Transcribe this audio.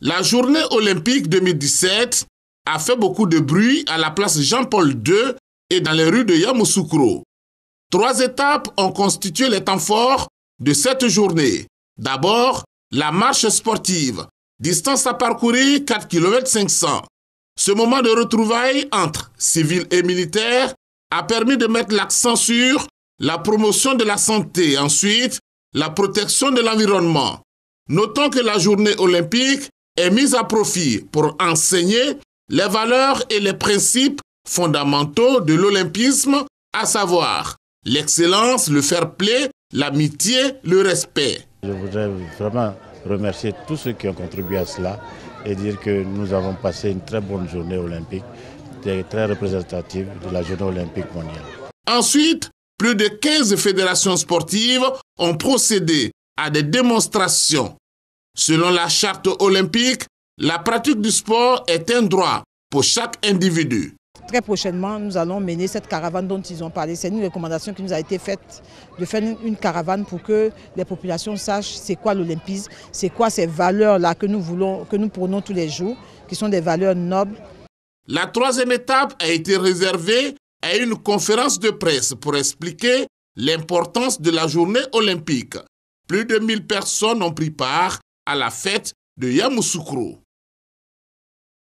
La journée olympique 2017 a fait beaucoup de bruit à la place Jean-Paul II et dans les rues de Yamoussoukro. Trois étapes ont constitué les temps forts de cette journée. D'abord, la marche sportive, distance à parcourir 4 km 500. Ce moment de retrouvailles entre civils et militaires a permis de mettre l'accent sur la promotion de la santé, ensuite la protection de l'environnement. Notons que la journée olympique est mise à profit pour enseigner les valeurs et les principes fondamentaux de l'olympisme, à savoir l'excellence, le fair play, l'amitié, le respect. Je voudrais vraiment remercier tous ceux qui ont contribué à cela et dire que nous avons passé une très bonne journée olympique, très représentative de la journée olympique mondiale. Ensuite, plus de 15 fédérations sportives ont procédé à des démonstrations. Selon la charte olympique, la pratique du sport est un droit pour chaque individu. Très prochainement, nous allons mener cette caravane dont ils ont parlé. C'est une recommandation qui nous a été faite de faire une caravane pour que les populations sachent c'est quoi l'olympisme, c'est quoi ces valeurs-là que nous voulons, que nous prenons tous les jours, qui sont des valeurs nobles. La troisième étape a été réservée à une conférence de presse pour expliquer l'importance de la journée olympique. Plus de 1000 personnes ont pris part à la fête de Yamoussoukro.